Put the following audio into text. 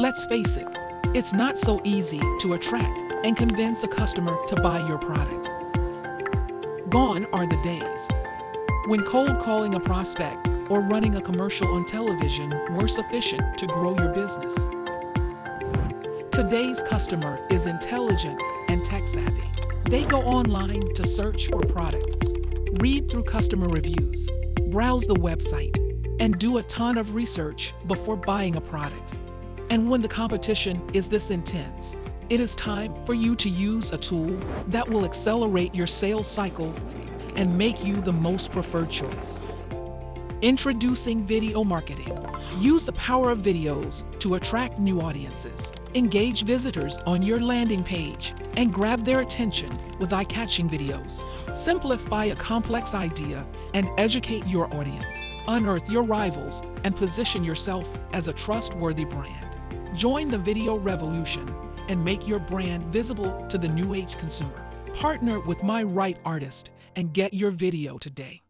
Let's face it, it's not so easy to attract and convince a customer to buy your product. Gone are the days when cold calling a prospect or running a commercial on television were sufficient to grow your business. Today's customer is intelligent and tech savvy. They go online to search for products, read through customer reviews, browse the website, and do a ton of research before buying a product. And when the competition is this intense, it is time for you to use a tool that will accelerate your sales cycle and make you the most preferred choice. Introducing video marketing. Use the power of videos to attract new audiences. Engage visitors on your landing page and grab their attention with eye catching videos. Simplify a complex idea and educate your audience. Unearth your rivals and position yourself as a trustworthy brand. Join the video revolution and make your brand visible to the new age consumer. Partner with My Right Artist and get your video today.